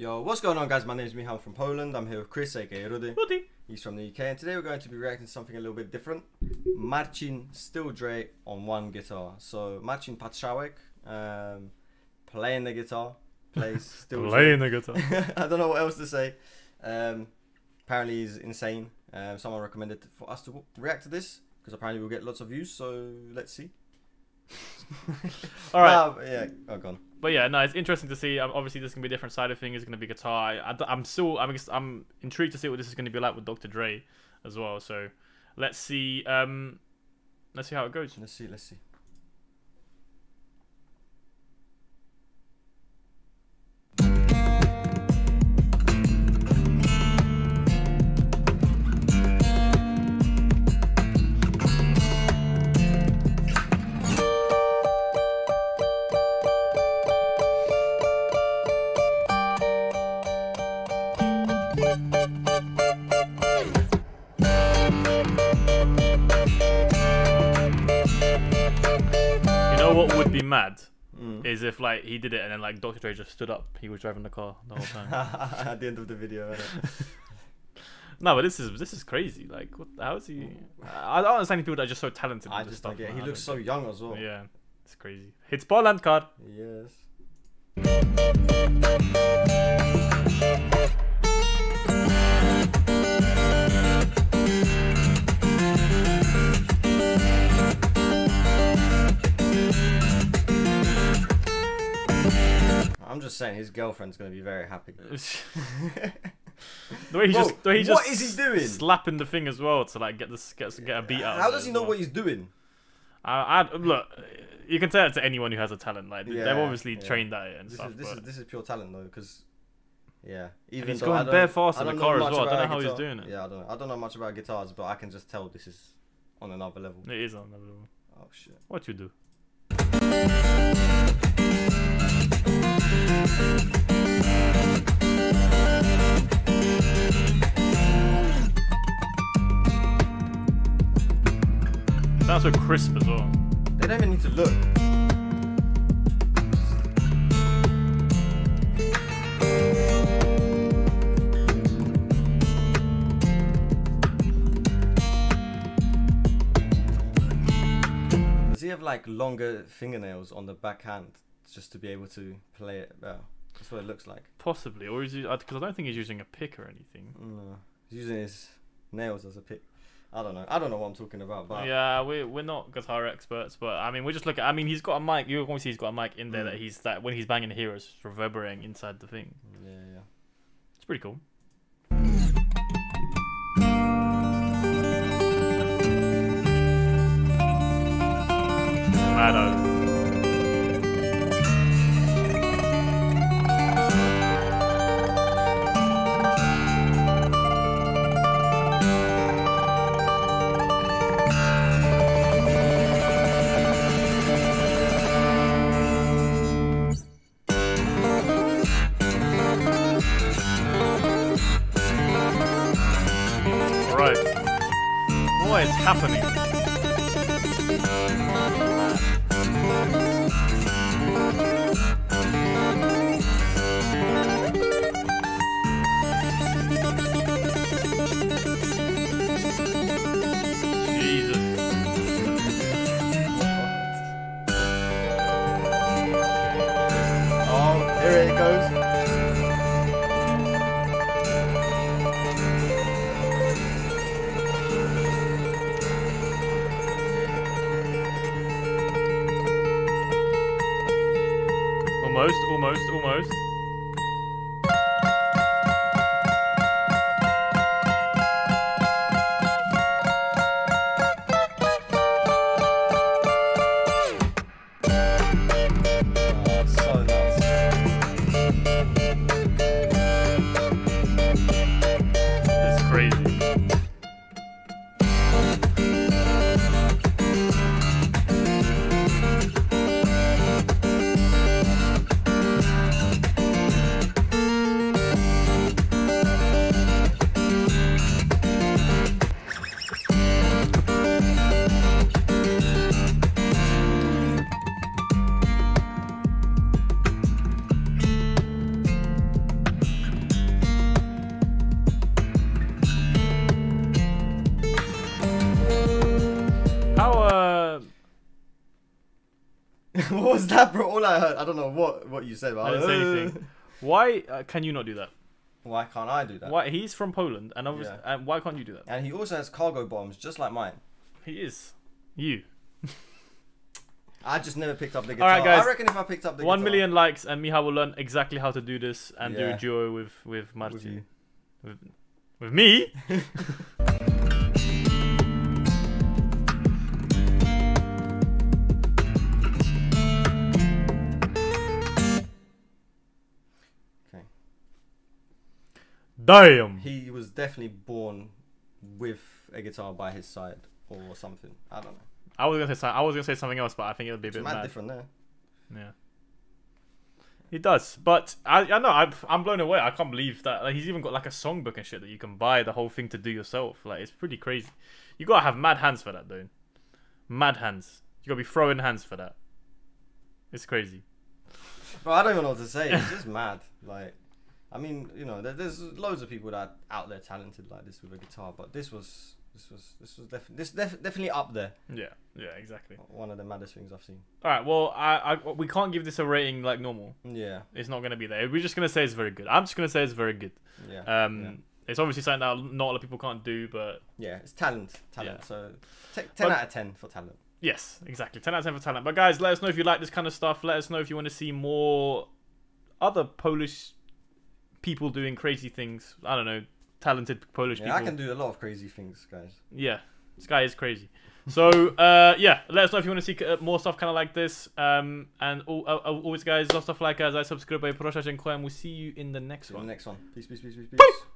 Yo, what's going on, guys? My name is Michal from Poland. I'm here with Chris, aka Rudy. Rudy. He's from the UK, and today we're going to be reacting to something a little bit different. Marcin Still Dre on one guitar. So Marcin Patrzałek, um, playing the guitar, plays Still Playing the guitar. I don't know what else to say. Um, apparently he's insane. Um, someone recommended for us to react to this because apparently we'll get lots of views. So let's see. All right. Nah, yeah. Oh, gone. But yeah, no, it's interesting to see. Um, obviously, this is gonna be a different side of things. It's gonna be guitar. I, am still, I'm, I'm intrigued to see what this is gonna be like with Dr. Dre as well. So let's see. Um, let's see how it goes. Let's see. Let's see. What would be mad Mm. is if like he did it and then like Dr. Dre just stood up. He was driving the car the whole time. At the end of the video. no, but this is this is crazy. Like, what, how is he? I don't understand people that are just so talented. I just don't stuff, get. it. He I looks so young as well. Yeah, it's crazy. Hits Poland card. Yes. Saying his girlfriend's gonna be very happy. The way he Bro, just, the way he just is he doing? Slapping the thing as well to like get this, get get a beat out. How does he know well. what he's doing? I, I look, you can tell it to anyone who has a talent. Like Yeah, they've obviously yeah. trained at it and This stuff. is this is this is pure talent though, because yeah, even he's going bare fast in the car as well. I don't know how he's doing it. Yeah, I don't. I don't know much about guitars, but I can just tell this is on another level. it is on the level. Oh shit. What you do? Sounds so crisp as well. They don't even need to look. Does he have like longer fingernails on the backhand just to be able to play it better? That's what it looks like. Possibly, or is he? Because I don't think he's using a pick or anything. No, he's using his nails as a pick. I don't know. I don't know what I'm talking about, but yeah, we're we're not guitar experts, but I mean, we're just looking. I mean, he's got a mic. You obviously he's got a mic in there Mm. that he's that when he's banging here, it's reverberating inside the thing. yeah, yeah. It's pretty cool. Right. Is happening? Jesus. Oh, here it goes. Almost, almost, almost. what was that, bro? All I heard, I don't know what what you said. But I didn't say anything. Why uh, can you not do that? Why can't I do that? Why he's from Poland, and obviously, Yeah. and why can't you do that? And he also has cargo bombs, just like mine. He is you. I just never picked up the guitar. Alright, guys. I reckon if I picked up the One guitar, million likes, and Miha will learn exactly how to do this and do a duo with with with Martin. With, with me? Damn. He was definitely born with a guitar by his side or something. I don't know. I was gonna say I was gonna say something else, but I think it would be a It's bit mad mad. different there. Yeah. He does, but I, I know I'm, I'm blown away. I can't believe that like, he's even got like a songbook and shit that you can buy the whole thing to do yourself. Like it's pretty crazy. You gotta have mad hands for that, dude. Mad hands. You gotta be throwing hands for that. It's crazy. But I don't even know what to say. It's just mad. Like, I mean, you know, there, there's loads of people that are out there talented like this with a guitar, but this was this was this was definitely this def- definitely up there. Yeah, yeah, exactly. One of the maddest things I've seen. All right, well, I, I we can't give this a rating like normal. Yeah, It's not gonna be there. We're just gonna say it's very good. I'm just gonna say it's very good. yeah, Um, yeah. it's obviously something that not a lot of people can't do, but yeah. It's talent, talent. Yeah. So te- ten But- out of ten for talent. Yes, exactly. 10 out of 10 for talent. But guys, let us know if you like this kind of stuff. Let us know if you want to see more other Polish people doing crazy things. I don't know, talented Polish Yeah, people. I can do a lot of crazy things, guys. Yeah, this guy is crazy. So, uh, yeah, let us know if you want to see uh, more stuff kind of like this. Um, and al- uh, always, guys, lots of like, as I subscribe, proszę, dziękuję, and we'll see you in the next in one. the next one. Peace, peace, peace, peace, peace.